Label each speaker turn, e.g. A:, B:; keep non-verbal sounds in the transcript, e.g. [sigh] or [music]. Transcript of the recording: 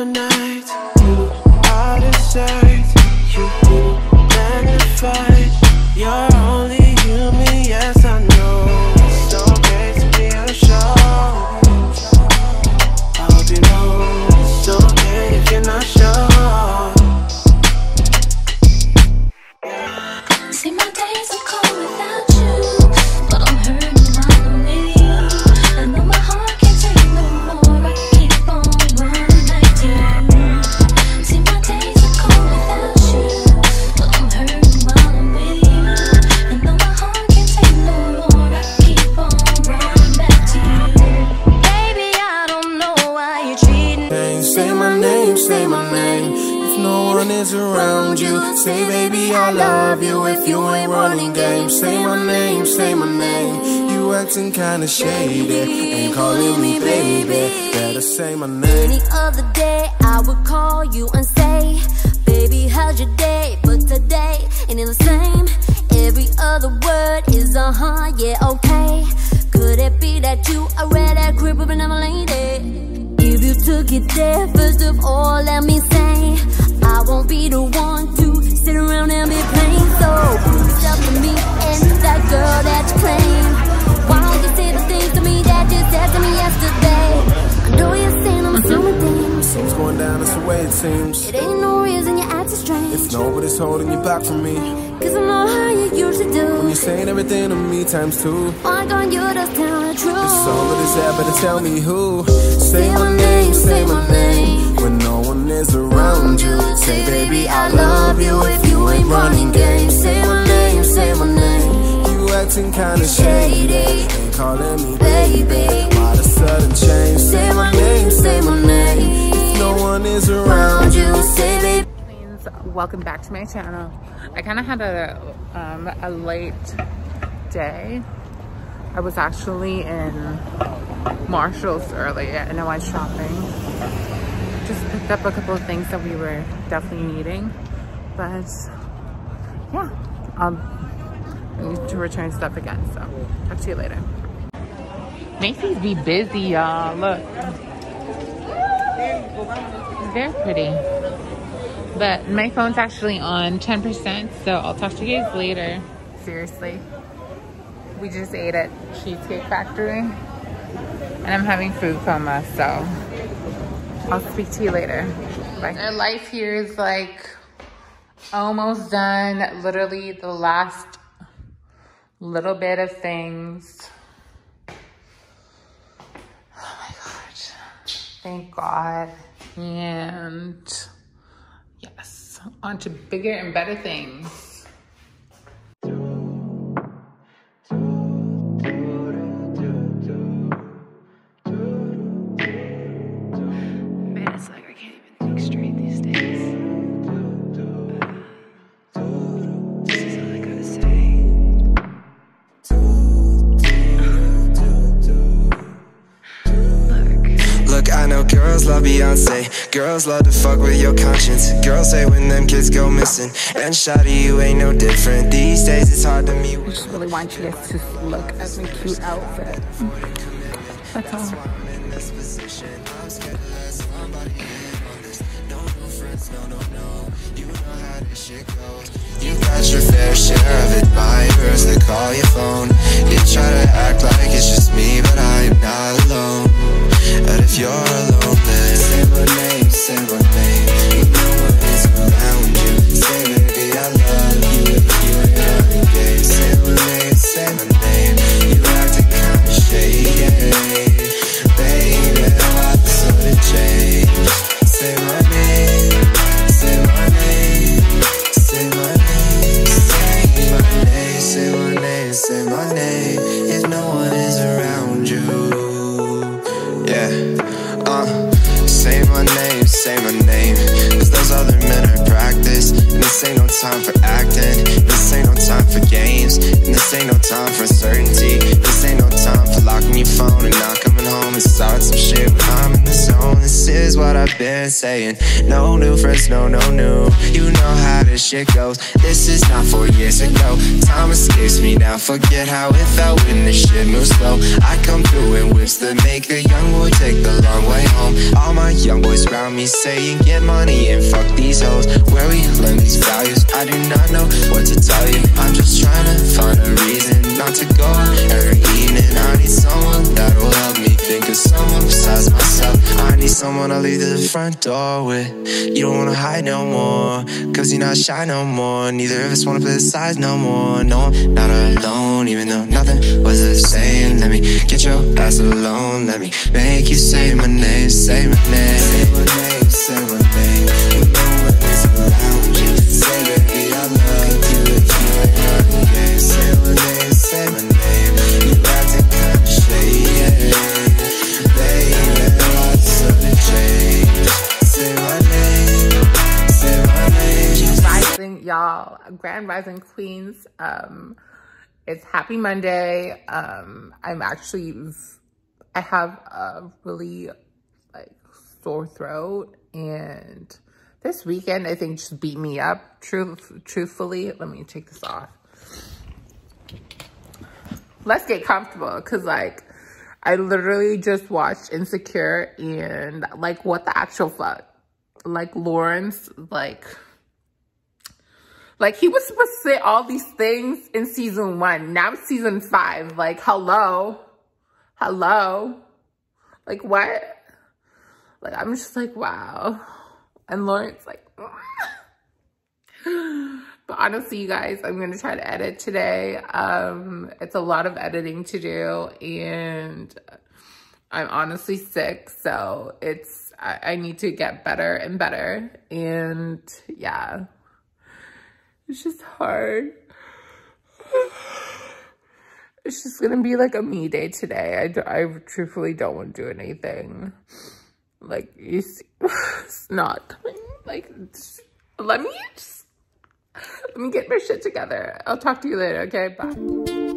A: overnight. You out of sight. You magnified. You're only human, yes I know. It's okay to be unsure. I hope you know it's okay if you're not sure.
B: See my days are cold
A: say baby I love you. If you ain't running games. say my name, say my name. You acting kinda shady, ain't calling me baby. Better say my name.
B: Any other day, I would call you and say, Baby, how's your day? But today ain't the same? Every other word is a huh, yeah, okay. Could it be that you are at that crib with another lady? If you took it there, first of all, let me say, I won't be the one to sit around and be plain. So, who's up to me and that girl that you claim? Why don't you say the things to me that you said to me yesterday? I know you're saying I'm assuming things.
A: Things going down, that's the way it seems.
B: It ain't no reason you're acting strange.
A: If nobody's holding you back from me,
B: Cause I know how you usually do.
A: When you're saying everything to me times two.
B: Why can't you just tell the truth?
A: All of this air, better tell me who. Say my name, say my name.
C: Welcome back to my channel. I kind of had a um, a late day. I was actually in Marshalls earlier and I went shopping. Just picked up a couple of things that we were definitely needing, but yeah, I'll need to return stuff again. So talk to you later. Macy's be busy, y'all. Look, very pretty. But my phone's actually on 10%, so I'll talk to you guys later. Seriously. We just ate at Cheesecake Factory. And I'm having food coma, so I'll speak to you later. Bye. Our life here is like almost done. Literally the last little bit of things. Oh my god. Thank God. And yes, on to bigger and better things.
D: Girls love Beyonce. Girls love to fuck with your conscience. Girls say when them kids go missing. And shawty, you ain't no different. These days it's hard to meet.
C: I just really want you guys to look at my cute outfit. That's all.
D: in this position. I'm scared to let somebody in on this. No new friends, no, no, no. You know how this shit goes. You got your fair share of admirers that call your phone. You try to act like it's just me, but I am not alone. And if you're alone, ain't no time been saying. No new friends, no, no new. You know how this shit goes. This is not four years ago. Time escapes me now. Forget how it felt when the shit moves slow. I come through in whips that make a young boy take the long way home. All my young boys around me saying, get money and fuck these hoes. Where we learn these values, I do not know what to tell you. I'm just trying to find a reason not to go someone to leave the front door with. You don't wanna hide no more, cause you're not shy no more. Neither of us wanna play the sides no more. No, I'm not alone, even though nothing was the same. Let me get your ass alone. Let me make you say my name. Say my name,
C: y'all grand rising queens um it's happy monday. Um i'm actually i have a really like sore throat and this weekend i think just beat me up truth truthfully. Let me take this off. Let's get comfortable because like i literally just watched insecure and like what the actual fuck like lawrence like like he was supposed to say all these things in season one. Now it's season five. Like, hello. Hello. Like what? Like I'm just like, wow. And Lawrence like [sighs] But honestly, you guys, I'm gonna try to edit today. Um, it's a lot of editing to do and I'm honestly sick, so it's I, I need to get better and better. And yeah. It's just hard. It's just gonna be like a me day today. I, I truthfully don't want to do anything. Like, you see, [laughs] it's not coming. Like, let me just, let me get my shit together. I'll talk to you later, okay? Bye.